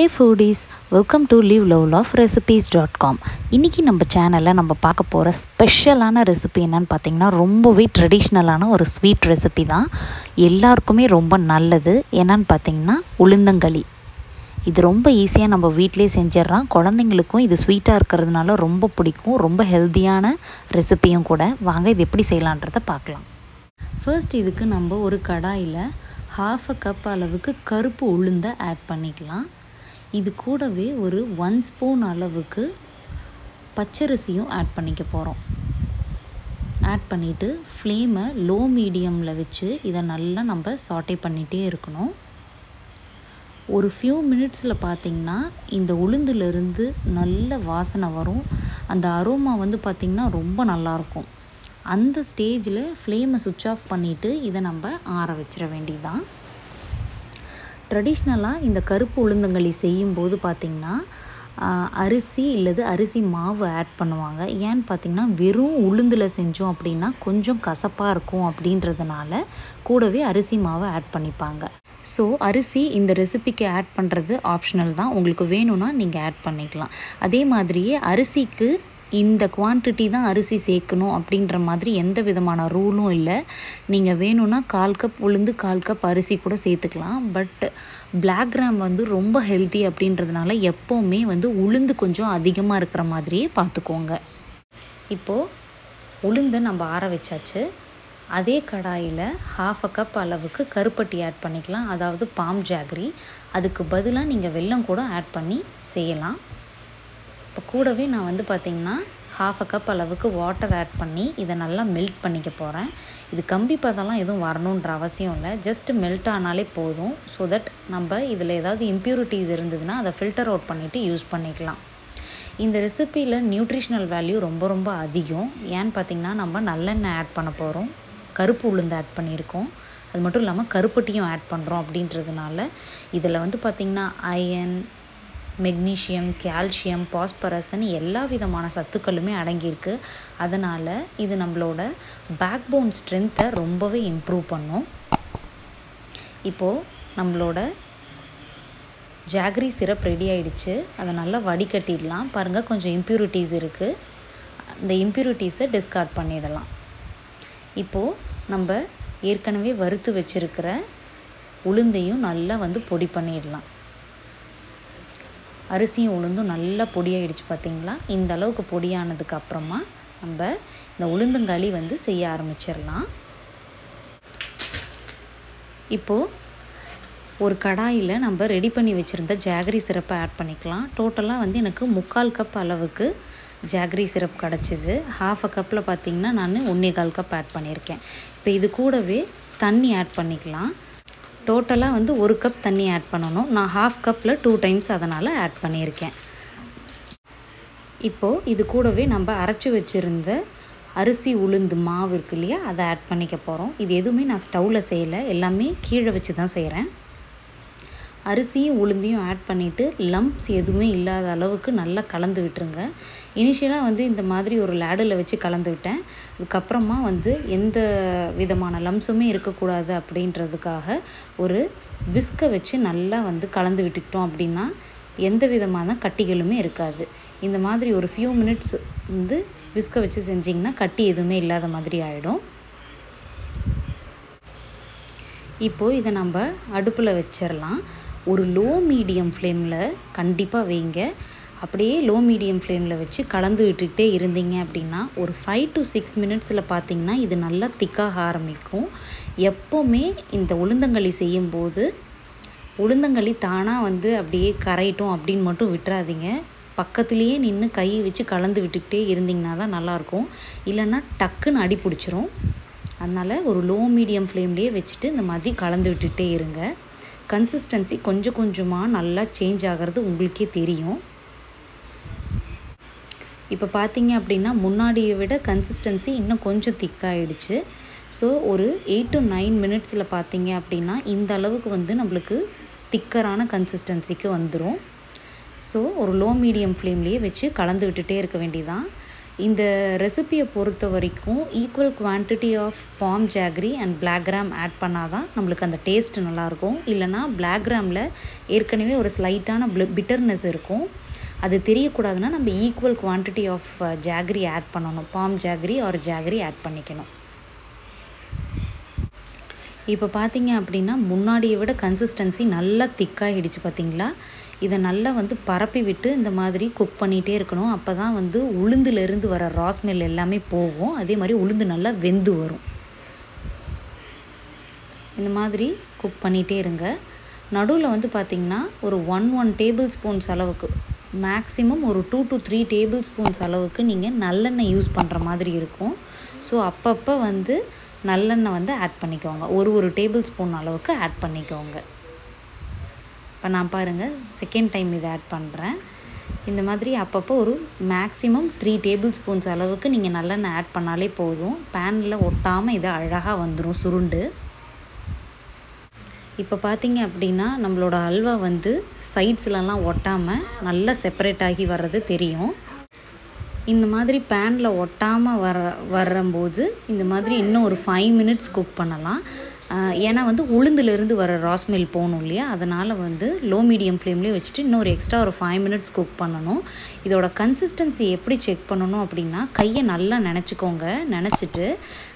Hey foodies welcome to leave love of recipes dot com இன்றைக்கி நம்ம சேனலில் நம்ம பார்க்க போகிற ஸ்பெஷலான ரெசிபி என்னன்னு பார்த்தீங்கன்னா ரொம்பவே ட்ரெடிஷ்னலான ஒரு ஸ்வீட் ரெசிபி தான். எல்லாருக்குமே ரொம்ப நல்லது. என்னன்னு பார்த்தீங்கன்னா உளுந்தங்களி. இது ரொம்ப ஈஸியாக நம்ம வீட்டிலே செஞ்சிடலாம். குழந்தைங்களுக்கும் இது ஸ்வீட்டாக இருக்கிறதுனால ரொம்ப பிடிக்கும். ரொம்ப ஹெல்த்தியான ரெசிபியும் கூட. வாங்க இது எப்படி செய்யலான்றதை பார்க்கலாம். ஃபர்ஸ்ட் இதுக்கு நம்ம ஒரு கடாயில் ஹாஃப் அ கப் அளவுக்கு கருப்பு உளுந்தை ஆட் பண்ணிக்கலாம். இது கூடவே ஒரு ஒன் ஸ்பூன் அளவுக்கு பச்சரிசியும் ஆட் பண்ணிக்க போகிறோம் ஆட் பண்ணிவிட்டு ஃப்ளேமை லோ மீடியமில் வச்சு இதை நல்லா நம்ம சாட்டே பண்ணிகிட்டே இருக்கணும். ஒரு ஃபியூ மினிட்ஸில் பார்த்திங்கன்னா இந்த உளுந்துலேருந்து நல்ல வாசனை வரும். அந்த அரோமா வந்து பார்த்திங்கன்னா ரொம்ப நல்லாயிருக்கும் அந்த ஸ்டேஜில் ஃப்ளேமை சுவிட்ச் ஆஃப் பண்ணிவிட்டு இதை நம்ம ஆற வச்சிட வேண்டியதுதான். ட்ரெடிஷ்னலாக இந்த கருப்பு உளுந்தங்களி செய்யும்போது பார்த்திங்கன்னா அரிசி இல்லது அரிசி மாவு ஆட் பண்ணுவாங்க. ஏன்னு பார்த்திங்கன்னா வெறும் உளுந்தில் செஞ்சோம் அப்படின்னா கொஞ்சம் கசப்பாக இருக்கும் அப்படின்றதுனால கூடவே அரிசி மாவை ஆட் பண்ணிப்பாங்க. ஸோ அரிசி இந்த ரெசிபிக்கு ஆட் பண்ணுறது ஆப்ஷனல் தான். உங்களுக்கு வேணும்னா நீங்கள் ஆட் பண்ணிக்கலாம். அதே மாதிரியே அரிசிக்கு இந்த குவான்டிட்டி தான் அரிசி சேர்க்கணும் அப்படின்ற மாதிரி எந்த விதமான ரூலும் இல்லை. நீங்கள் வேணும்னா கால் கப் உளுந்து கால் கப் அரிசி கூட சேர்த்துக்கலாம். பட் பிளாக் கிராம் வந்து ரொம்ப ஹெல்த்தி அப்படின்றதுனால எப்போவுமே வந்து உளுந்து கொஞ்சம் அதிகமாக இருக்கிற மாதிரியே பார்த்துக்கோங்க. இப்போது உளுந்து நம்ம ஆற வச்சாச்சு. அதே கடாயில் ஹாஃப் அ கப் அளவுக்கு கருப்பட்டி ஆட் பண்ணிக்கலாம். அதாவது பாம் ஜாகரி அதுக்கு பதிலாக நீங்கள் வெல்லம் கூட ஆட் பண்ணி செய்யலாம். இப்போ கூடவே நான் வந்து பார்த்திங்கன்னா ஹாஃப் அ கப் அளவுக்கு வாட்டர் ஆட் பண்ணி இதை நல்லா மெல்ட் பண்ணிக்க போகிறேன் இது கம்பி பதம்லாம் எதுவும் வரணுன்ற அவசியம் இல்லை. ஜஸ்ட் மெல்ட் ஆனாலே போதும். ஸோ தட் நம்ம இதில் ஏதாவது இம்ப்யூரிட்டிஸ் இருந்ததுன்னா அதை ஃபில்டர் அவுட் பண்ணிவிட்டு யூஸ் பண்ணிக்கலாம். இந்த ரெசிப்பியில் நியூட்ரிஷ்னல் வேல்யூ ரொம்ப ரொம்ப அதிகம். ஏன்னு பார்த்திங்கன்னா நம்ம நல்லெண்ணெய் ஆட் பண்ண போகிறோம் கருப்பு உளுந்து ஆட் பண்ணியிருக்கோம். அது மட்டும் இல்லாமல் கருப்பட்டியும் ஆட் பண்ணுறோம் அப்படின்றதுனால இதில் வந்து பார்த்திங்கன்னா அயன் மெக்னீஷியம் கால்சியம் பாஸ்பரஸ்ன்னு எல்லா விதமான சத்துக்களுமே அடங்கியிருக்கு. அதனால் இது நம்மளோட பேக் போன் ஸ்ட்ரென்த்தை ரொம்பவே இம்ப்ரூவ் பண்ணும். இப்போது நம்மளோட ஜாகரி சிரப் ரெடி ஆகிடுச்சு அதை நல்லா வடிகட்டிடலாம். பாருங்கள் கொஞ்சம் இம்ப்யூரிட்டிஸ் இருக்குது அந்த இம்ப்யூரிட்டிஸை டிஸ்கார்ட் பண்ணிடலாம். இப்போது நம்ம ஏற்கனவே வறுத்து வச்சுருக்கிற உளுந்தையும் நல்லா வந்து பொடி பண்ணிடலாம். அரிசியும் உளுந்தும் நல்லா பொடியாகிடுச்சு பார்த்திங்களா? இந்த அளவுக்கு பொடியானதுக்கு அப்புறமா நம்ம இந்த உளுந்தங்களி வந்து செய்ய ஆரம்பிச்சிடலாம். இப்போது ஒரு கடாயில் நம்ம ரெடி பண்ணி வச்சுருந்த ஜாகரி சிரப்பை ஆட் பண்ணிக்கலாம். டோட்டலாக வந்து எனக்கு முக்கால் கப் அளவுக்கு ஜாகரி சிரப் கிடச்சிது. ஹாஃப் அ கப்பில் பார்த்திங்கன்னா நான் ஒன்றே கால் கப் ஆட் பண்ணியிருக்கேன். இப்போ இது கூடவே தண்ணி ஆட் பண்ணிக்கலாம். டோட்டலாக வந்து ஒரு கப் தண்ணி ஆட் பண்ணணும். நான் ஹாஃப் கப்பில் டூ டைம்ஸ் அதனால் ஆட் பண்ணியிருக்கேன். இப்போது இது கூடவே நம்ம அரைச்சி வச்சுருந்த அரிசி உளுந்து மாவு இருக்கு இல்லையா? அதை ஆட் பண்ணிக்க போகிறோம் இது எதுவுமே நான் ஸ்டவ்வில் செய்யலை. எல்லாமே கீழே வச்சு தான் செய்கிறேன் அரிசியும் உளுந்தையும் ஆட் பண்ணிவிட்டு லம்ப்ஸ் எதுவுமே இல்லாத அளவுக்கு நல்லா கலந்து விட்டுருங்க. இனிஷியலாக வந்து இந்த மாதிரி ஒரு லேடில் வச்சு கலந்து விட்டேன். அதுக்கப்புறமா வந்து எந்த விதமான லம்ஸுமே இருக்கக்கூடாது அப்படின்றதுக்காக ஒரு விஸ்கை வச்சு நல்லா வந்து கலந்து விட்டுக்கிட்டோம் அப்படின்னா எந்த விதமான கட்டிகளுமே இருக்காது. இந்த மாதிரி ஒரு ஃபியூ மினிட்ஸ் வந்து விஸ்கை வச்சு செஞ்சிங்கன்னா கட்டி எதுவுமே இல்லாத மாதிரி ஆகிடும் இப்போது இதை நம்ம அடுப்பில் வச்சிடலாம் ஒரு லோ மீடியம் ஃப்ளேமில் கண்டிப்பாக வைங்க. அப்படியே லோ மீடியம் ஃப்ளேமில் வச்சு கலந்து விட்டுக்கிட்டே இருந்தீங்க அப்படின்னா ஒரு ஃபைவ் டு சிக்ஸ் மினிட்ஸில் பார்த்திங்கன்னா இது நல்லா திக்காக ஆரம்பிக்கும். எப்போவுமே இந்த உளுந்தங்களி செய்யும்போது உளுந்தங்களி தானாக வந்து அப்படியே கரையிட்டோம் அப்படின்னு மட்டும் விட்டுறாதீங்க. பக்கத்துலேயே நின்று கை வச்சு கலந்து விட்டுக்கிட்டே இருந்திங்கன்னா தான் நல்லாயிருக்கும். இல்லைன்னா டக்குன்னு அடி பிடிச்சிரும் அதனால் ஒரு லோ மீடியம் ஃப்ளேம்லேயே வச்சுட்டு இந்த மாதிரி கலந்து விட்டுகிட்டே இருங்க. கன்சிஸ்டன்சி கொஞ்சம் கொஞ்சமாக நல்லா சேஞ்ச் ஆகிறது உங்களுக்கே தெரியும். இப்போ பார்த்தீங்க அப்படின்னா முன்னாடியை விட கன்சிஸ்டன்சி இன்னும் கொஞ்சம் திக்காகிடுச்சு ஸோ ஒரு எயிட் டு நைன் மினிட்ஸில் பார்த்தீங்க அப்படின்னா இந்த அளவுக்கு வந்து நம்மளுக்கு திக்கரான கன்சிஸ்டன்சிக்கு வந்துடும் ஸோ ஒரு லோ மீடியம் ஃப்ளேம்லேயே வச்சு கலந்து விட்டுட்டே இருக்க வேண்டியதான் இந்த ரெசிபியை பொறுத்த வரைக்கும் equal quantity of palm jaggery and black gram add பண்ணால் தான் நம்மளுக்கு அந்த டேஸ்ட் நல்லாயிருக்கும். இல்லைனா பிளாக் கிராமில் ஏற்கனவே ஒரு ஸ்லைட்டான பிட்டர்னஸ் இருக்கும். அது தெரியக்கூடாதுன்னா நம்ம equal quantity of jaggery add பண்ணணும். Palm jaggery or jaggery add பண்ணிக்கணும். இப்போ பார்த்தீங்க அப்படின்னா முன்னாடியை விட கன்சிஸ்டன்சி நல்லா திக்காகிடுச்சு பார்த்தீங்களா இதை நல்லா வந்து பரப்பி விட்டு இந்த மாதிரி குக் பண்ணிகிட்டே இருக்கணும். அப்போ தான் வந்து உளுந்துலேருந்து வர ராஸ்மெல் எல்லாமே போகும். அதே மாதிரி உளுந்து நல்லா வெந்து வரும். இந்த மாதிரி குக் பண்ணிகிட்டே இருங்க. நடுவில் வந்து பார்த்திங்கன்னா ஒரு ஒன் ஒன் டேபிள் ஸ்பூன்ஸ் அளவுக்கு மேக்ஸிமம் ஒரு two to three tablespoons அளவுக்கு நீங்கள் நல்லெண்ணெய் யூஸ் பண்ணுற மாதிரி இருக்கும். ஸோ அப்பப்போ வந்து நல்லெண்ணெய் வந்து ஆட் பண்ணிக்கோங்க. ஒரு ஒரு டேபிள் ஸ்பூன் அளவுக்கு ஆட் பண்ணிக்கோங்க. இப்போ நான் பாருங்கள் செகண்ட் டைம் இதை ஆட் பண்ணுறேன் இந்த மாதிரி அப்பப்போ ஒரு மேக்ஸிமம் த்ரீ டேபிள் ஸ்பூன்ஸ் அளவுக்கு நீங்கள் நல்லெண்ணெய் ஆட் பண்ணாலே போதும். பேனில் ஒட்டாமல் இது அழகாக வந்துடும் சுருண்டு. இப்போ பார்த்தீங்க அப்படின்னா நம்மளோட அல்வா வந்து சைட்ஸ்லலாம் ஒட்டாமல் நல்லா செப்பரேட் ஆகி வர்றது தெரியும். இந்த மாதிரி பேனில் ஒட்டாமல் வர வர்றம்போது இந்த மாதிரி இன்னும் ஒரு ஃபைவ் மினிட்ஸ் குக் பண்ணலாம். ஏன்னா வந்து உளுந்துலேருந்து வர ராஸ்மெல் போகணும் இல்லையா? அதனால் வந்து லோ மீடியம் ஃப்ளேம்லேயே வச்சுட்டு இன்னும் ஒரு எக்ஸ்ட்ரா ஒரு ஃபைவ் மினிட்ஸ் குக் பண்ணணும். இதோட கன்சிஸ்டன்சி எப்படி செக் பண்ணணும் அப்படின்னா கையை நல்லா நினச்சிக்கோங்க. நினச்சிட்டு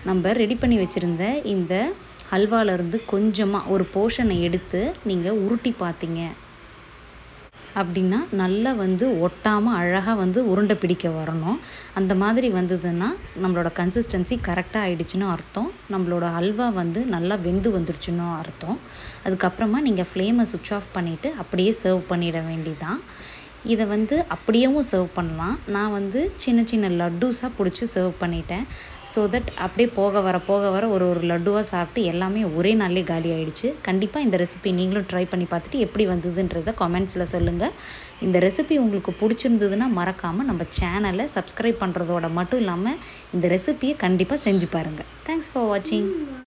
நம்ம ரெடி பண்ணி வச்சுருந்த இந்த ஹல்வாலேருந்து கொஞ்சமாக ஒரு போர்ஷனை எடுத்து நீங்கள் உருட்டி பார்த்தீங்க. அப்படின்னா நல்லா வந்து ஒட்டாமல் அழகாக வந்து உருண்டை பிடிக்க வரணும். அந்த மாதிரி வந்ததுன்னா நம்மளோட கன்சிஸ்டன்சி கரெக்டாக ஆகிடுச்சுன்னு அர்த்தம். நம்மளோட அல்வா வந்து நல்லா வெந்து வந்துருச்சுன்னு அர்த்தம். அதுக்கப்புறமா நீங்கள் ஃப்ளேமை சுவிட்ச் ஆஃப் பண்ணிவிட்டு அப்படியே சர்வ் பண்ணிட வேண்டிதான் இதை வந்து அப்படியேவும் சர்வ் பண்ணலாம். நான் வந்து சின்ன சின்ன லட்டூஸாக பிடிச்சி சர்வ் பண்ணிட்டேன். ஸோ தட் அப்படியே போக வர போக வர ஒரு ஒரு லட்டுவாக சாப்பிட்டு எல்லாமே ஒரே நாள்லேயே காலி ஆகிடுச்சு கண்டிப்பாக இந்த ரெசிபி நீங்களும் ட்ரை பண்ணி பார்த்துட்டு எப்படி வந்ததுன்றத கமெண்ட்ஸில் சொல்லுங்கள் இந்த ரெசிபி உங்களுக்கு பிடிச்சிருந்ததுன்னா மறக்காமல் நம்ம சேனலை சப்ஸ்கிரைப் பண்ணுறதோட மட்டும் இல்லாமல் இந்த ரெசிபியை கண்டிப்பாக செஞ்சு பாருங்கள் தேங்க்ஸ் ஃபார் வாட்சிங்